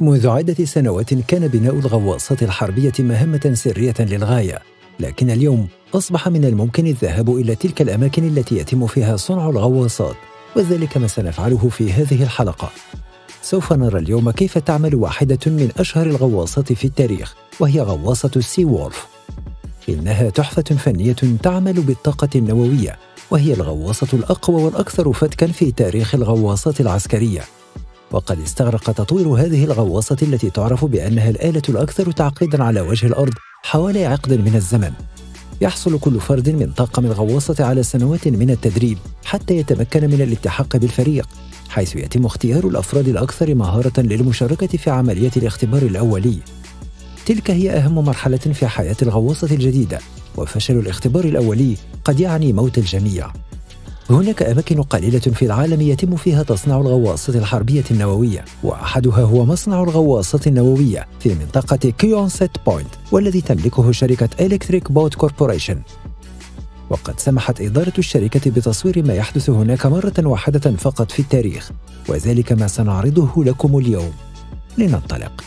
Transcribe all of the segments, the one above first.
منذ عدة سنوات كان بناء الغواصات الحربية مهمة سرية للغاية، لكن اليوم أصبح من الممكن الذهاب إلى تلك الأماكن التي يتم فيها صنع الغواصات، وذلك ما سنفعله في هذه الحلقة. سوف نرى اليوم كيف تعمل واحدة من أشهر الغواصات في التاريخ، وهي غواصة السي وولف. إنها تحفة فنية تعمل بالطاقة النووية، وهي الغواصة الأقوى والأكثر فتكا في تاريخ الغواصات العسكرية. وقد استغرق تطوير هذه الغواصة التي تعرف بأنها الآلة الأكثر تعقيدا على وجه الأرض حوالي عقد من الزمن. يحصل كل فرد من طاقم الغواصة على سنوات من التدريب حتى يتمكن من الالتحاق بالفريق حيث يتم اختيار الأفراد الأكثر مهارة للمشاركة في عملية الاختبار الأولي. تلك هي أهم مرحلة في حياة الغواصة الجديدة وفشل الاختبار الأولي قد يعني موت الجميع. هناك أماكن قليلة في العالم يتم فيها تصنيع الغواصات الحربية النووية وأحدها هو مصنع الغواصات النووية في منطقة كيون سيت بوينت والذي تملكه شركة إلكتريك بوت كوربوريشن. وقد سمحت إدارة الشركة بتصوير ما يحدث هناك مرة واحدة فقط في التاريخ وذلك ما سنعرضه لكم اليوم. لننطلق.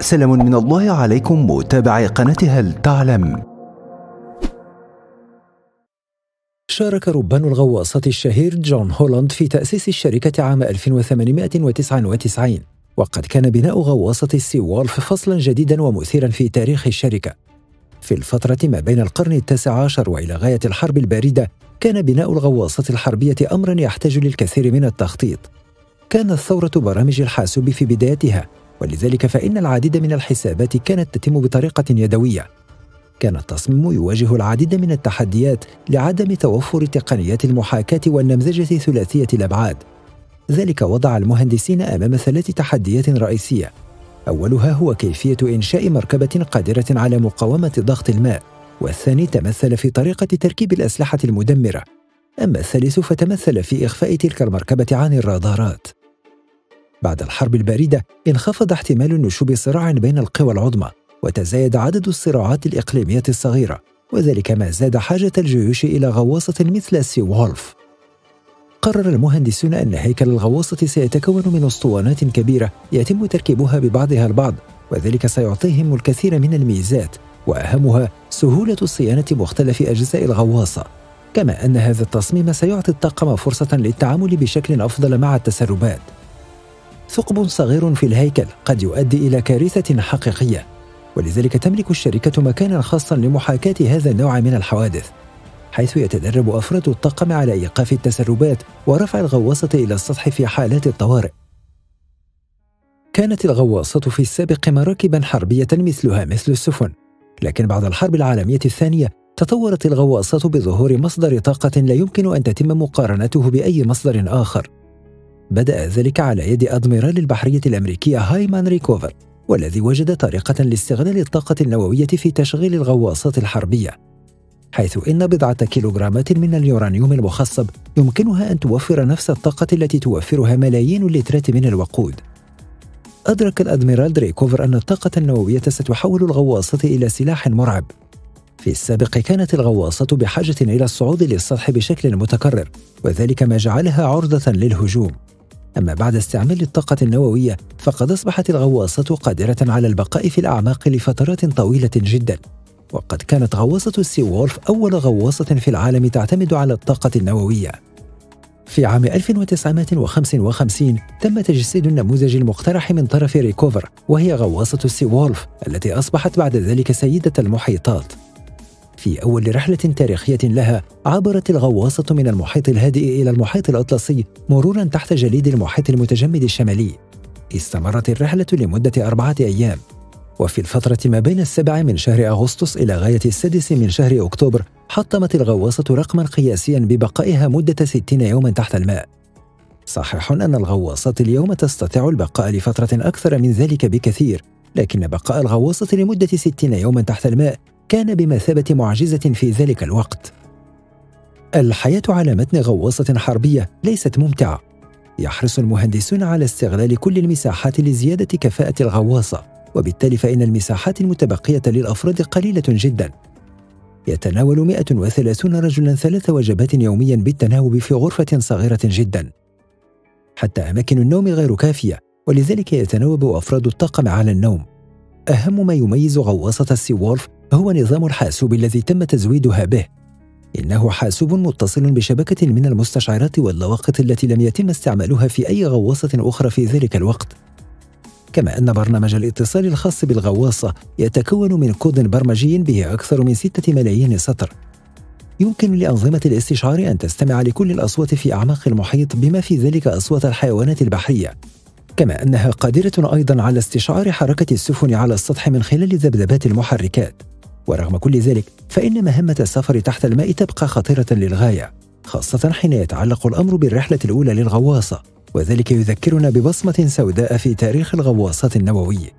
سلام من الله عليكم متابعي قناة هل تعلم شارك ربان الغواصات الشهير جون هولاند في تأسيس الشركة عام 1899 وقد كان بناء غواصة السي وولف فصلا جديدا ومثيرا في تاريخ الشركة. في الفترة ما بين القرن التاسع عشر وإلى غاية الحرب الباردة كان بناء الغواصة الحربية أمرا يحتاج للكثير من التخطيط. كانت ثورة برامج الحاسوب في بدايتها ولذلك فإن العديد من الحسابات كانت تتم بطريقة يدوية. كان التصميم يواجه العديد من التحديات لعدم توفر تقنيات المحاكاة والنمذجة ثلاثية الأبعاد. ذلك وضع المهندسين أمام ثلاث تحديات رئيسية. أولها هو كيفية إنشاء مركبة قادرة على مقاومة ضغط الماء، والثاني تمثل في طريقة تركيب الأسلحة المدمرة. أما الثالث فتمثل في إخفاء تلك المركبة عن الرادارات. بعد الحرب الباردة انخفض احتمال نشوب صراع بين القوى العظمى وتزايد عدد الصراعات الإقليمية الصغيرة وذلك ما زاد حاجة الجيوش إلى غواصة مثل سي وولف. قرر المهندسون أن هيكل الغواصة سيتكون من أسطوانات كبيرة يتم تركيبها ببعضها البعض وذلك سيعطيهم الكثير من الميزات وأهمها سهولة صيانة مختلف أجزاء الغواصة. كما أن هذا التصميم سيعطي الطاقم فرصة للتعامل بشكل أفضل مع التسربات. ثقب صغير في الهيكل قد يؤدي إلى كارثة حقيقية. ولذلك تملك الشركة مكانا خاصا لمحاكاة هذا النوع من الحوادث حيث يتدرب أفراد الطاقم على إيقاف التسربات ورفع الغواصة إلى السطح في حالات الطوارئ. كانت الغواصة في السابق مراكبا حربية مثلها مثل السفن لكن بعد الحرب العالمية الثانية تطورت الغواصات بظهور مصدر طاقة لا يمكن أن تتم مقارنته بأي مصدر آخر. بدأ ذلك على يد أدميرال البحرية الأمريكية هايمان ريكوفر. والذي وجد طريقة لاستغلال الطاقة النووية في تشغيل الغواصات الحربية حيث إن بضعة كيلوغرامات من اليورانيوم المخصب يمكنها أن توفر نفس الطاقة التي توفرها ملايين اللترات من الوقود. أدرك الأدميرال ريكوفر أن الطاقة النووية ستحول الغواصة إلى سلاح مرعب. في السابق كانت الغواصة بحاجة إلى الصعود للسطح بشكل متكرر وذلك ما جعلها عرضة للهجوم. أما بعد استعمال الطاقة النووية فقد أصبحت الغواصة قادرة على البقاء في الأعماق لفترات طويلة جدا. وقد كانت غواصة السي وولف أول غواصة في العالم تعتمد على الطاقة النووية. في عام 1955 تم تجسيد النموذج المقترح من طرف ريكوفر وهي غواصة السي وولف التي أصبحت بعد ذلك سيدة المحيطات. في أول رحلة تاريخية لها عبرت الغواصة من المحيط الهادئ إلى المحيط الأطلسي مرورا تحت جليد المحيط المتجمد الشمالي. استمرت الرحلة لمدة أربعة أيام. وفي الفترة ما بين السبع من شهر أغسطس إلى غاية السادس من شهر أكتوبر حطمت الغواصة رقما قياسيا ببقائها مدة 60 يوما تحت الماء. صحيح أن الغواصات اليوم تستطيع البقاء لفترة أكثر من ذلك بكثير لكن بقاء الغواصة لمدة 60 يوما تحت الماء كان بمثابة معجزة في ذلك الوقت. الحياة على متن غواصة حربية ليست ممتعة. يحرص المهندسون على استغلال كل المساحات لزيادة كفاءة الغواصة، وبالتالي فإن المساحات المتبقية للأفراد قليلة جدا. يتناول 130 رجلا ثلاث وجبات يوميا بالتناوب في غرفة صغيرة جدا. حتى أماكن النوم غير كافية ولذلك يتناوب أفراد الطاقم على النوم أهم ما يميز غواصة السي وولف هو نظام الحاسوب الذي تم تزويدها به. إنه حاسوب متصل بشبكة من المستشعرات واللواقط التي لم يتم استعمالها في أي غواصة أخرى في ذلك الوقت. كما أن برنامج الاتصال الخاص بالغواصة يتكون من كود برمجي به أكثر من ستة ملايين سطر. يمكن لأنظمة الاستشعار أن تستمع لكل الأصوات في أعماق المحيط بما في ذلك أصوات الحيوانات البحرية. كما أنها قادرة أيضا على استشعار حركة السفن على السطح من خلال ذبذبات المحركات. ورغم كل ذلك فإن مهمة السفر تحت الماء تبقى خطيرة للغاية خاصة حين يتعلق الأمر بالرحلة الأولى للغواصة وذلك يذكرنا ببصمة سوداء في تاريخ الغواصات النووية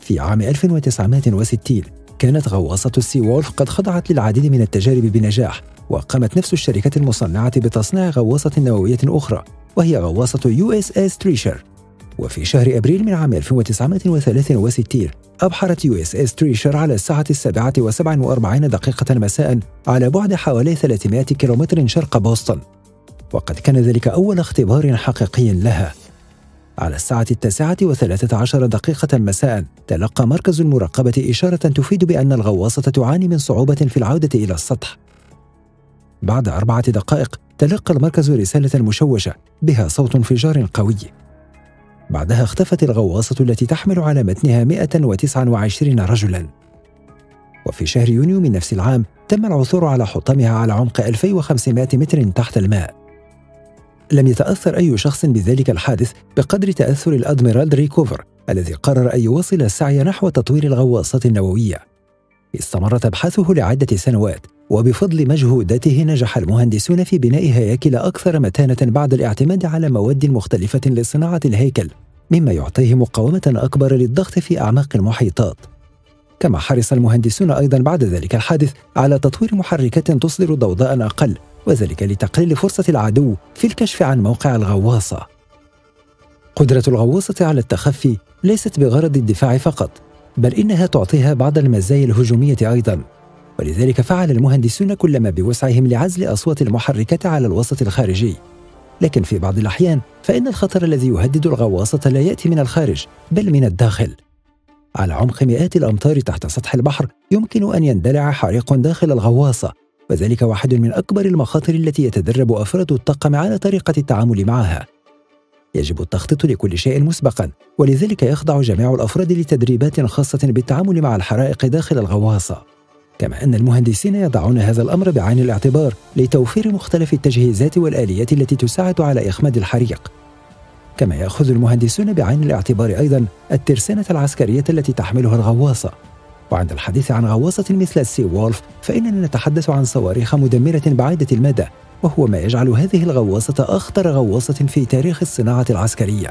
في عام 1960 كانت غواصة السي وولف قد خضعت للعديد من التجارب بنجاح وقامت نفس الشركة المصنعة بتصنيع غواصة نووية أخرى وهي غواصة يو إس إس تريشر. وفي شهر أبريل من عام 1963 أبحرت يو إس إس تريشر على الساعة السابعة وسبع وأربعين دقيقة مساء على بعد حوالي 300 كيلومتر شرق بوسطن. وقد كان ذلك أول اختبار حقيقي لها. على الساعة التاسعة وثلاثة عشر دقيقة مساء تلقى مركز المراقبة إشارة تفيد بأن الغواصة تعاني من صعوبة في العودة إلى السطح. بعد أربعة دقائق تلقى المركز رسالة مشوشة بها صوت انفجار قوي. بعدها اختفت الغواصة التي تحمل على متنها 129 رجلاً. وفي شهر يونيو من نفس العام تم العثور على حطامها على عمق 2500 متر تحت الماء. لم يتأثر أي شخص بذلك الحادث بقدر تأثر الأدميرال ريكوفر الذي قرر أن يواصل السعي نحو تطوير الغواصات النووية. استمرت أبحاثه لعدة سنوات وبفضل مجهوداته نجح المهندسون في بناء هياكل أكثر متانة بعد الاعتماد على مواد مختلفة لصناعة الهيكل مما يعطيه مقاومة أكبر للضغط في أعماق المحيطات. كما حرص المهندسون أيضا بعد ذلك الحادث على تطوير محركات تصدر ضوضاء أقل وذلك لتقليل فرصة العدو في الكشف عن موقع الغواصة. قدرة الغواصة على التخفي ليست بغرض الدفاع فقط بل إنها تعطيها بعض المزايا الهجومية أيضا. ولذلك فعل المهندسون كل ما بوسعهم لعزل أصوات المحركات على الوسط الخارجي. لكن في بعض الأحيان فإن الخطر الذي يهدد الغواصة لا يأتي من الخارج بل من الداخل. على عمق مئات الأمتار تحت سطح البحر يمكن أن يندلع حريق داخل الغواصة وذلك واحد من أكبر المخاطر التي يتدرب أفراد الطاقم على طريقة التعامل معها. يجب التخطيط لكل شيء مسبقا ولذلك يخضع جميع الأفراد لتدريبات خاصة بالتعامل مع الحرائق داخل الغواصة. كما أن المهندسين يضعون هذا الأمر بعين الاعتبار لتوفير مختلف التجهيزات والآليات التي تساعد على إخماد الحريق كما يأخذ المهندسون بعين الاعتبار أيضا الترسانة العسكرية التي تحملها الغواصة وعند الحديث عن غواصة مثل السي وولف فإننا نتحدث عن صواريخ مدمرة بعيدة المدى وهو ما يجعل هذه الغواصة أخطر غواصة في تاريخ الصناعة العسكرية.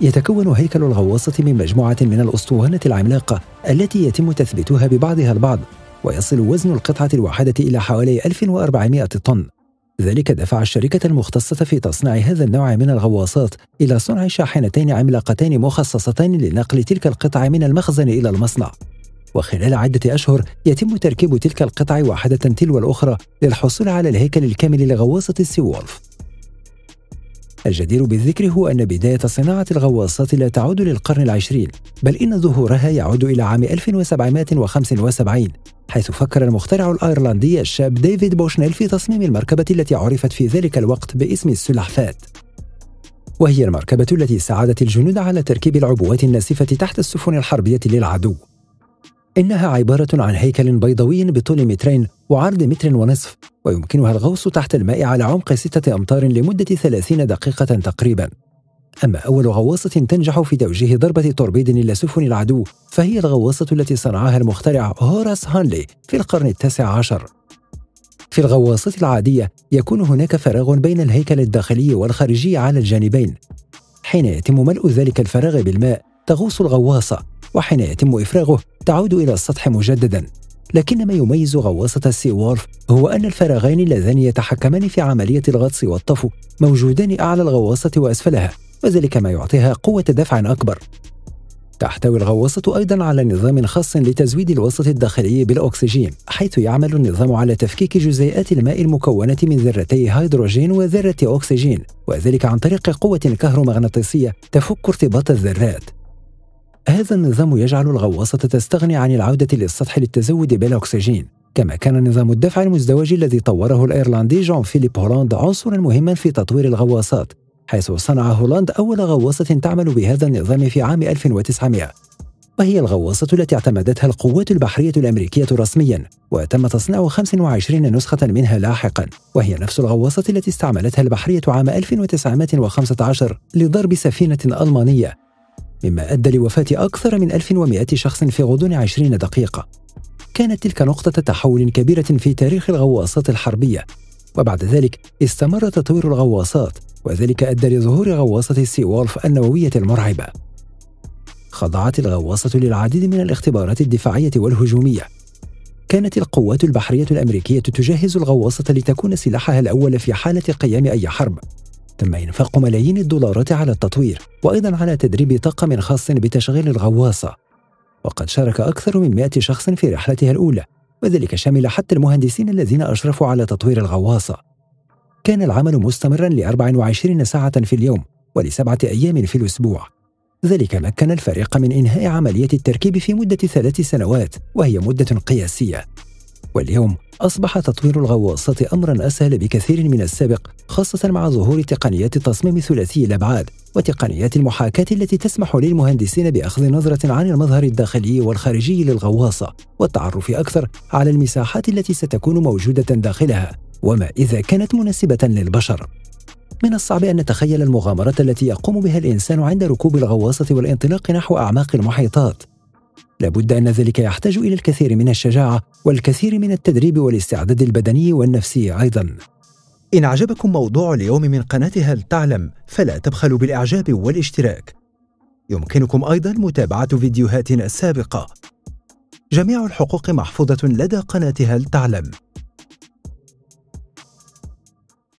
يتكون هيكل الغواصة من مجموعة من الأسطوانة العملاقة التي يتم تثبيتها ببعضها البعض ويصل وزن القطعة الواحدة إلى حوالي 1400 طن. ذلك دفع الشركة المختصة في تصنيع هذا النوع من الغواصات إلى صنع شاحنتين عملاقتين مخصصتين لنقل تلك القطع من المخزن إلى المصنع. وخلال عدة أشهر يتم تركيب تلك القطع واحدة تلو الأخرى للحصول على الهيكل الكامل لغواصة السي وولف الجدير بالذكر هو أن بداية صناعة الغواصات لا تعود للقرن العشرين بل إن ظهورها يعود إلى عام 1775 حيث فكر المخترع الأيرلندي الشاب ديفيد بوشنيل في تصميم المركبة التي عرفت في ذلك الوقت باسم السلحفات. وهي المركبة التي ساعدت الجنود على تركيب العبوات الناسفة تحت السفن الحربية للعدو. إنها عبارة عن هيكل بيضاوي بطول مترين وعرض متر ونصف ويمكنها الغوص تحت الماء على عمق ستة أمتار لمدة ثلاثين دقيقة تقريبا. أما أول غواصة تنجح في توجيه ضربة توربيد إلى سفن العدو فهي الغواصة التي صنعها المخترع هوراس هانلي في القرن التاسع عشر. في الغواصات العادية يكون هناك فراغ بين الهيكل الداخلي والخارجي على الجانبين. حين يتم ملء ذلك الفراغ بالماء تغوص الغواصة وحين يتم إفراغه تعود إلى السطح مجددا. لكن ما يميز غواصة السي وورف هو أن الفراغين اللذان يتحكمان في عملية الغطس والطفو موجودان أعلى الغواصة وأسفلها وذلك ما يعطيها قوة دفع أكبر. تحتوي الغواصة أيضا على نظام خاص لتزويد الوسط الداخلي بالأكسجين حيث يعمل النظام على تفكيك جزيئات الماء المكونة من ذرتي هيدروجين وذرة أكسجين وذلك عن طريق قوة كهرومغناطيسية تفك ارتباط الذرات. هذا النظام يجعل الغواصة تستغني عن العودة للسطح للتزود بالأكسجين كما كان نظام الدفع المزدوج الذي طوره الأيرلندي جون فيليب هولاند عنصرا مهما في تطوير الغواصات حيث صنع هولاند أول غواصة تعمل بهذا النظام في عام 1900 وهي الغواصة التي اعتمدتها القوات البحرية الأمريكية رسميا وتم تصنيع 25 نسخة منها لاحقا. وهي نفس الغواصة التي استعملتها البحرية عام 1915 لضرب سفينة ألمانية. مما أدى لوفاة أكثر من 1100 شخص في غضون 20 دقيقة. كانت تلك نقطة تحول كبيرة في تاريخ الغواصات الحربية وبعد ذلك استمر تطوير الغواصات وذلك أدى لظهور غواصة السي وولف النووية المرعبة. خضعت الغواصة للعديد من الاختبارات الدفاعية والهجومية. كانت القوات البحرية الأمريكية تجهز الغواصة لتكون سلاحها الأول في حالة قيام أي حرب. تم إنفاق ملايين الدولارات على التطوير وأيضا على تدريب طاقم خاص بتشغيل الغواصة. وقد شارك أكثر من 100 شخص في رحلتها الأولى وذلك شمل حتى المهندسين الذين أشرفوا على تطوير الغواصة. كان العمل مستمرا ل 24 ساعة في اليوم ولسبعة أيام في الأسبوع. ذلك مكن الفريق من إنهاء عملية التركيب في مدة ثلاث سنوات وهي مدة قياسية. واليوم أصبح تطوير الغواصات أمرا أسهل بكثير من السابق خاصة مع ظهور تقنيات التصميم ثلاثي الأبعاد وتقنيات المحاكاة التي تسمح للمهندسين بأخذ نظرة عن المظهر الداخلي والخارجي للغواصة والتعرف أكثر على المساحات التي ستكون موجودة داخلها وما إذا كانت مناسبة للبشر. من الصعب أن نتخيل المغامرة التي يقوم بها الإنسان عند ركوب الغواصة والانطلاق نحو أعماق المحيطات. لابد أن ذلك يحتاج إلى الكثير من الشجاعة والكثير من التدريب والاستعداد البدني والنفسي أيضا. إن عجبكم موضوع اليوم من قناة هل تعلم فلا تبخلوا بالإعجاب والاشتراك. يمكنكم أيضا متابعة فيديوهاتنا السابقة. جميع الحقوق محفوظة لدى قناة هل تعلم.